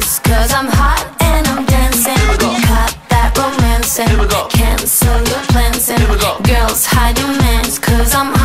this Cause I'm hot and I'm dancing cut we go. That romance and. Cancel your plans and we go. Girls hide your mans Cause I'm